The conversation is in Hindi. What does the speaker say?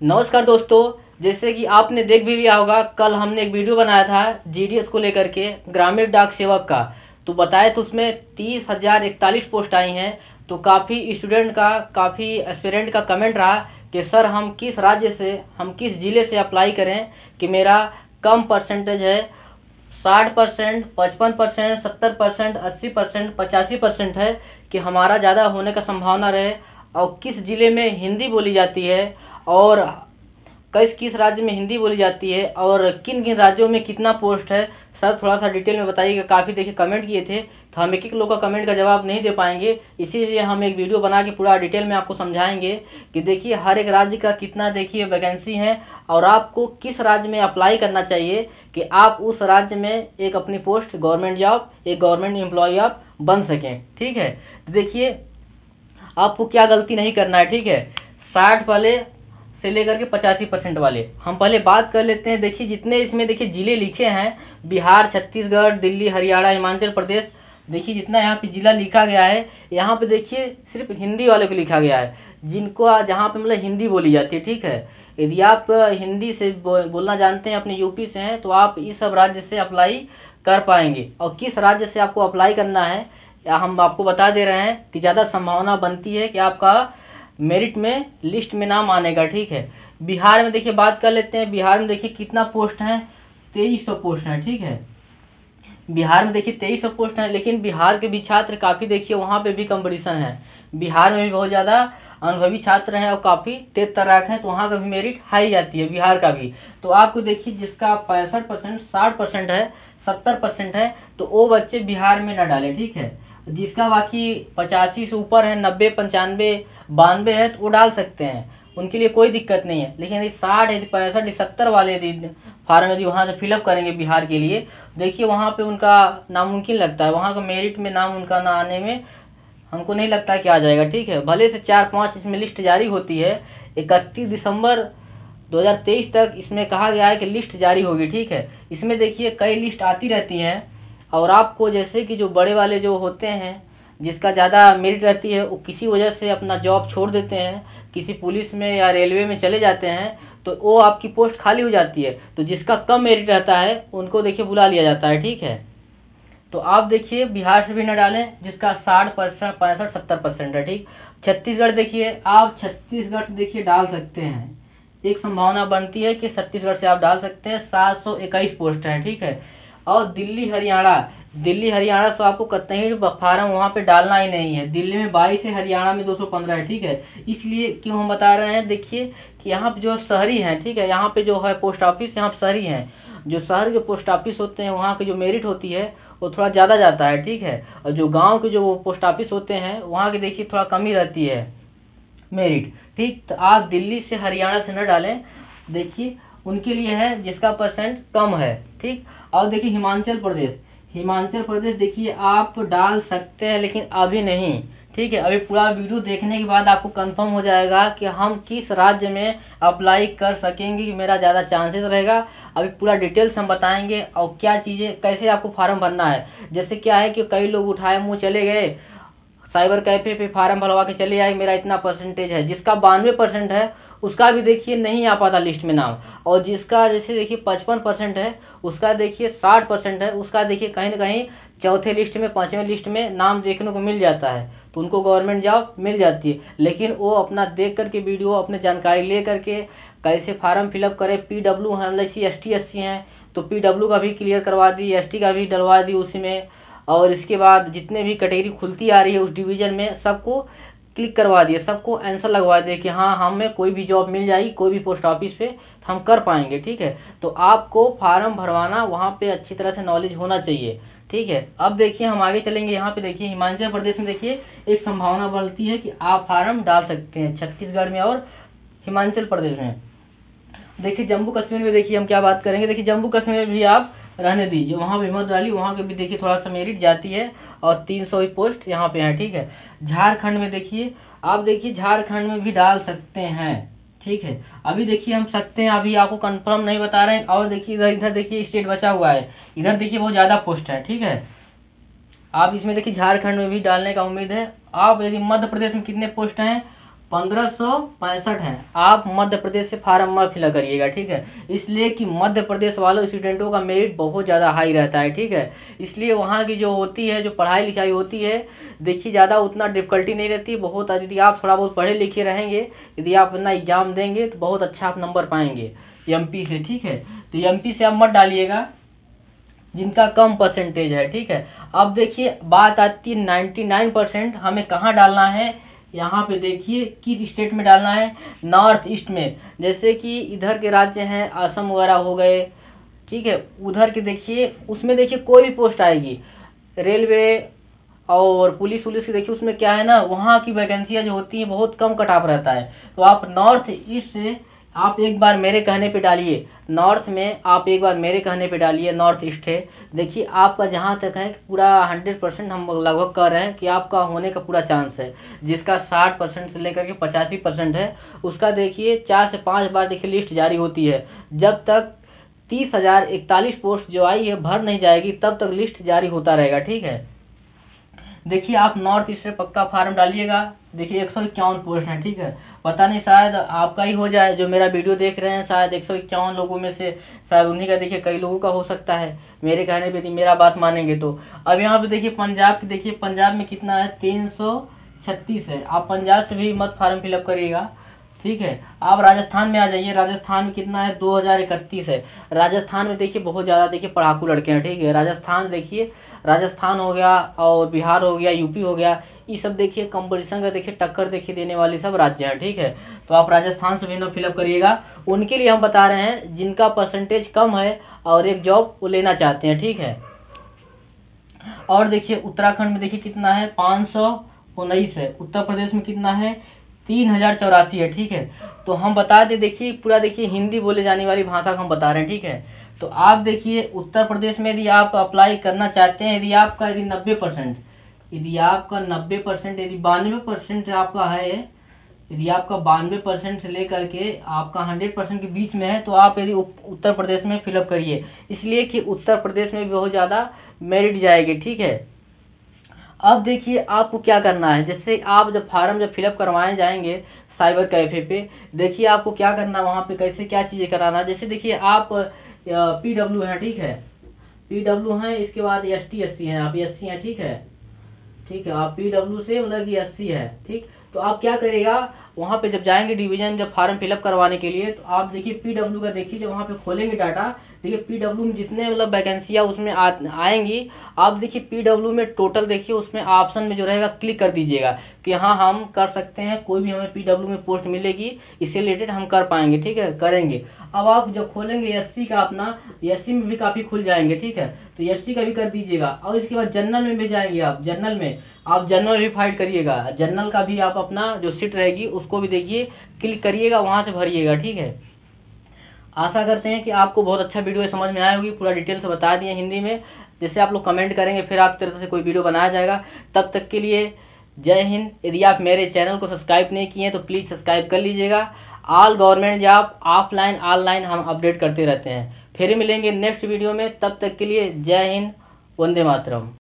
नमस्कार दोस्तों, जैसे कि आपने देख भी लिया होगा, कल हमने एक वीडियो बनाया था जीडीएस को लेकर के ग्रामीण डाक सेवक का। तो बताया तो उसमें तीस हज़ार इकतालीस पोस्ट आई हैं। तो काफ़ी स्टूडेंट का, काफ़ी एस्पिरेंट का कमेंट रहा कि, सर, हम किस राज्य से, हम किस ज़िले से अप्लाई करें कि मेरा कम परसेंटेज है? साठ परसेंट पचपन परसेंट सत्तर परसेंट अस्सी परसेंट पचासी परसेंट है कि हमारा ज़्यादा होने का संभावना रहे और किस ज़िले में हिंदी बोली जाती है और किस किस राज्य में हिंदी बोली जाती है और किन किन राज्यों में कितना पोस्ट है, सर थोड़ा सा डिटेल में बताइएगा। काफ़ी देखिए कमेंट किए थे तो हम एक एक लोग का कमेंट का जवाब नहीं दे पाएँगे। इसीलिए हम एक वीडियो बना के पूरा डिटेल में आपको समझाएँगे कि देखिए हर एक राज्य का कितना देखिए वैकेंसी है और आपको किस राज्य में अप्लाई करना चाहिए कि आप उस राज्य में एक अपनी पोस्ट गवर्नमेंट जॉब एक गवर्नमेंट एम्प्लॉय आप बन सकें। ठीक है? देखिए, आपको क्या गलती नहीं करना है, ठीक है? साठ वाले से लेकर के पचासी परसेंट वाले। हम पहले बात कर लेते हैं, देखिए जितने इसमें, देखिए ज़िले लिखे हैं, बिहार, छत्तीसगढ़, दिल्ली, हरियाणा, हिमाचल प्रदेश, देखिए जितना यहाँ पे ज़िला लिखा गया है, यहाँ पे देखिए सिर्फ़ हिंदी वाले को लिखा गया है, जिनको जहाँ पे मतलब हिंदी बोली जाती है, ठीक है? यदि आप हिंदी से बोलना जानते हैं, अपने यूपी से हैं तो आप इस सब राज्य से अप्लाई कर पाएँगे। और किस राज्य से आपको अप्लाई करना है हम आपको बता दे रहे हैं कि ज़्यादा संभावना बनती है कि आपका मेरिट में, लिस्ट में नाम आने का ठीक है? बिहार में देखिए, बात कर लेते हैं। बिहार में देखिए, कितना पोस्ट हैं? तेईस सौ पोस्ट हैं, ठीक है? बिहार में देखिए, तेईस सौ पोस्ट हैं, लेकिन बिहार के भी छात्र काफ़ी देखिए, वहाँ पे भी कंपटीशन है। बिहार में भी बहुत ज़्यादा अनुभवी छात्र हैं और काफ़ी तेज तराक हैं तो वहाँ का भी मेरिट हाई जाती है, बिहार का भी। तो आपको देखिए, जिसका पैंसठ परसेंट, साठ परसेंट है, सत्तर परसेंट है तो वो बच्चे बिहार में न डालें, ठीक है? जिसका बाकी पचासी से ऊपर है, नब्बे पंचानवे बानवे है तो वो डाल सकते हैं। उनके लिए कोई दिक्कत नहीं है। लेकिन यदि साठ, यदि पैंसठ सत्तर वाले यदि फार्म यदि वहाँ से फिलअप करेंगे बिहार के लिए, देखिए वहाँ पे उनका नामुमकिन लगता है। वहाँ का मेरिट में नाम उनका ना आने में हमको नहीं लगता कि आ जाएगा, ठीक है? भले से चार, पाँच इसमें लिस्ट जारी होती है, इकतीस दिसंबर 2023 तक इसमें कहा गया है कि लिस्ट जारी होगी, ठीक है? इसमें देखिए कई लिस्ट आती रहती हैं। और आपको जैसे कि जो बड़े वाले जो होते हैं, जिसका ज़्यादा मेरिट रहती है, वो किसी वजह से अपना जॉब छोड़ देते हैं, किसी पुलिस में या रेलवे में चले जाते हैं तो वो आपकी पोस्ट खाली हो जाती है। तो जिसका कम मेरिट रहता है, उनको देखिए बुला लिया जाता है, ठीक है? तो आप देखिए, बिहार से भी न डालें, जिसका साठ परसेंट, पैंसठ, सत्तर परसेंट है, ठीक? छत्तीसगढ़ देखिए, आप छत्तीसगढ़ से देखिए डाल सकते हैं। एक संभावना बनती है कि छत्तीसगढ़ से आप डाल सकते हैं, सात सौ इक्कीस पोस्ट हैं, ठीक है? और दिल्ली, हरियाणा। दिल्ली, हरियाणा से आपको कतई फार्म वहाँ पे डालना ही नहीं है। दिल्ली में बाईस है, हरियाणा में दो सौ पंद्रह है, ठीक है? इसलिए क्यों हम बता रहे हैं? देखिए कि यहाँ पे जो शहरी हैं, ठीक है? यहाँ पे जो है पोस्ट ऑफ़िस, यहाँ पे शहरी हैं। जो शहर जो पोस्ट ऑफ़िस होते हैं, वहाँ की जो मेरिट होती है, वो थोड़ा ज़्यादा जाता है, ठीक है? और जो गाँव के जो पोस्ट ऑफ़िस होते हैं, वहाँ की देखिए थोड़ा कमी रहती है मेरिट, ठीक? तो आप दिल्ली से हरियाणा से न डालें। देखिए उनके लिए है, जिसका परसेंट कम है, ठीक? और देखिए हिमाचल प्रदेश। हिमाचल प्रदेश देखिए, आप डाल सकते हैं, लेकिन अभी नहीं, ठीक है? अभी पूरा वीडियो देखने के बाद आपको कंफर्म हो जाएगा कि हम किस राज्य में अप्लाई कर सकेंगे, कि मेरा ज़्यादा चांसेस रहेगा। अभी पूरा डिटेल्स हम बताएँगे और क्या चीज़ें, कैसे आपको फार्म भरना है। जैसे क्या है कि कई लोग उठाए मुँह चले गए साइबर कैफ़े पे फार्म भरवा के चले आए, मेरा इतना परसेंटेज है। जिसका बानवे परसेंट है, उसका भी देखिए नहीं आ पाता लिस्ट में नाम। और जिसका जैसे देखिए पचपन परसेंट है, उसका देखिए साठ परसेंट है, उसका देखिए कहीं ना कहीं चौथे लिस्ट में, पाँचवें लिस्ट में नाम देखने को मिल जाता है। तो उनको गवर्नमेंट जॉब मिल जाती है। लेकिन वो अपना देख करके वीडियो अपने जानकारी ले करके कैसे फार्म फिलअप करें पी डब्ल्यू हैं मतलब C S T S C हैं तो पी डब्ल्यू का भी क्लियर करवा दी एस टी का भी डलवा दी उसी में। और इसके बाद जितने भी कैटेगरी खुलती आ रही है उस डिवीज़न में सबको क्लिक करवा दिए सबको आंसर लगवा दिए कि हाँ हमें कोई भी जॉब मिल जाएगी, कोई भी पोस्ट ऑफ़िस पे हम कर पाएँगे, ठीक है? तो आपको फार्म भरवाना, वहाँ पे अच्छी तरह से नॉलेज होना चाहिए, ठीक है? अब देखिए, हम आगे चलेंगे, यहाँ पे देखिए, हिमाचल प्रदेश में देखिए, एक संभावना बढ़ती है कि आप फार्म डाल सकते हैं, छत्तीसगढ़ में और हिमाचल प्रदेश में। देखिए, जम्मू कश्मीर में देखिए, हम क्या बात करेंगे? देखिए, जम्मू कश्मीर में भी आप रहने दीजिए। वहाँ भी हिम्मत डाली वहाँ के भी देखिए थोड़ा सा मेरिट जाती है और तीन सौ पोस्ट यहाँ पे है, ठीक है? झारखंड में देखिए, आप देखिए झारखंड में भी डाल सकते हैं, ठीक है? अभी देखिए हम सकते हैं, अभी आपको कंफर्म नहीं बता रहे हैं। और देखिए इधर इधर देखिए स्टेट बचा हुआ है। इधर देखिए बहुत ज़्यादा पोस्ट है, ठीक है? आप इसमें देखिए झारखंड में भी डालने का उम्मीद है। आप यदि मध्य प्रदेश में कितने पोस्ट हैं? पंद्रह है। आप मध्य प्रदेश से फार्म मत फिल करिएगा ठीक है? इसलिए कि मध्य प्रदेश वालों स्टूडेंटों का मेरिट बहुत ज़्यादा हाई रहता है, ठीक है? इसलिए वहाँ की जो होती है, जो पढ़ाई लिखाई होती है, देखिए, ज़्यादा उतना डिफ़िकल्टी नहीं रहती। बहुत यदि आप थोड़ा बहुत पढ़े लिखे रहेंगे, यदि आप अपना एग्ज़ाम देंगे तो बहुत अच्छा आप नंबर पाएँगे एमपी से, ठीक है? तो एमपी से आप मत डालिएगा, जिनका कम परसेंटेज है, ठीक है? अब देखिए, बात आती है नाइन्टी नाइन परसेंट हमें कहाँ डालना है? यहाँ पे देखिए किस स्टेट में डालना है? नॉर्थ ईस्ट में। जैसे कि इधर के राज्य हैं, असम वगैरह हो गए, ठीक है? उधर के देखिए, उसमें देखिए कोई भी पोस्ट आएगी। रेलवे और पुलिस वुलिस की देखिए, उसमें क्या है ना, वहाँ की वैकेंसियाँ जो होती हैं, बहुत कम कटाप रहता है। तो आप नॉर्थ ईस्ट से आप एक बार मेरे कहने पे डालिए। नॉर्थ में आप एक बार मेरे कहने पे डालिए, नॉर्थ ईस्ट है। देखिए, आपका जहाँ तक है, पूरा हंड्रेड परसेंट हम लगभग कह रहे हैं कि आपका होने का पूरा चांस है। जिसका साठ परसेंट से लेकर के पचासी परसेंट है, उसका देखिए, चार से पाँच बार देखिए लिस्ट जारी होती है। जब तक तीस हज़ार इकतालीस पोस्ट जो आई है, भर नहीं जाएगी, तब तक लिस्ट जारी होता रहेगा, ठीक है? देखिए, आप नॉर्थ ईस्ट से पक्का फार्म डालिएगा। देखिए, एक सौ इक्यावन पोस्ट हैं, ठीक है? पता नहीं, शायद आपका ही हो जाए, जो मेरा वीडियो देख रहे हैं, शायद एक सौ इक्यावन लोगों में से, शायद उन्हीं का, देखिए, कई लोगों का हो सकता है। मेरे कहने पर मेरा बात मानेंगे तो। अब यहाँ पर देखिए, पंजाब देखिए, पंजाब में कितना है? तीन सौ छत्तीस है। आप पंजाब से भी मत फार्म फिलअप करिएगा। ठीक है? आप राजस्थान में आ जाइए। राजस्थान में कितना है? दो हज़ार इकतीस है। राजस्थान में देखिए बहुत ज़्यादा देखिए पढ़ाकू लड़के हैं, ठीक है? राजस्थान देखिए, राजस्थान हो गया और बिहार हो गया, यूपी हो गया, ये सब देखिए कंपटीशन का देखिए टक्कर देखिए देने वाले सब राज्य हैं, ठीक है? तो आप राजस्थान से भी फिलअप करिएगा। उनके लिए हम बता रहे हैं, जिनका परसेंटेज कम है और एक जॉब वो लेना चाहते हैं, ठीक है? और देखिए, उत्तराखंड में देखिए कितना है? पाँच सौ उन्नीस है। उत्तर प्रदेश में कितना है? तीन हज़ार चौरासी है, ठीक है? तो हम बता दें, देखिए, पूरा देखिए, हिंदी बोले जाने वाली भाषा का हम बता रहे हैं, ठीक है? तो आप देखिए, उत्तर प्रदेश में यदि आप अप्लाई करना चाहते हैं, यदि आपका यदि नब्बे परसेंट, यदि आपका नब्बे परसेंट, यदि बानवे परसेंट आपका है, यदि आपका बानवे परसेंट से लेकर के आपका हंड्रेड परसेंट के बीच में है तो आप यदि उत्तर प्रदेश में फिलअप करिए। इसलिए कि उत्तर प्रदेश में बहुत ज़्यादा मेरिट जाएगी, ठीक है? अब देखिए आपको क्या करना है, जैसे आप जब फार्म जब फिलअप करवाए जाएँगे साइबर कैफ़े पे, देखिए आपको क्या करना है, वहाँ पे कैसे क्या चीज़ें कराना है। जैसे देखिए आप पी डब्ल्यू हैं, ठीक है? पी डब्ल्यू हैं, इसके बाद एस टी एस सी हैं, आप एस सी हैं, ठीक है? ठीक है, आप पी डब्ल्यू से मतलब कि एस सी है, ठीक? तो आप क्या करेगा वहाँ पे जब जाएँगे डिवीज़न जब फार्म फिलअप करवाने के लिए तो आप देखिए पी डब्ल्यू का देखिए, जब वहाँ पे खोलेंगे डाटा देखिए पी डब्ल्यू में जितने मतलब वैकेंसियाँ उसमें आ, आएँगी। आप देखिए पी डब्ल्यू में टोटल देखिए उसमें ऑप्शन में जो रहेगा क्लिक कर दीजिएगा कि हाँ हम कर सकते हैं कोई भी हमें पी डब्ल्यू में पोस्ट मिलेगी इससे रिलेटेड हम कर पाएँगे ठीक है करेंगे। अब आप जब खोलेंगे एस का अपना एस में भी काफ़ी खुल जाएँगे ठीक है तो एस का भी कर दीजिएगा। और इसके बाद जनरल में भी जाएँगे आप जनरल में। आप जनरल भी फाइट करिएगा जनरल का भी आप अपना जो सीट रहेगी उसको भी देखिए क्लिक करिएगा वहाँ से भरिएगा ठीक है। आशा करते हैं कि आपको बहुत अच्छा वीडियो समझ में आया होगी, पूरा डिटेल से बता दिए हिंदी में। जैसे आप लोग कमेंट करेंगे, फिर आप तरह से कोई वीडियो बनाया जाएगा। तब तक के लिए जय हिंद। यदि आप मेरे चैनल को सब्सक्राइब नहीं किए हैं तो प्लीज़ सब्सक्राइब कर लीजिएगा। All government job, offline, online हम अपडेट करते रहते हैं। फिर मिलेंगे नेक्स्ट वीडियो में। तब तक के लिए जय हिंद, वंदे मातरम।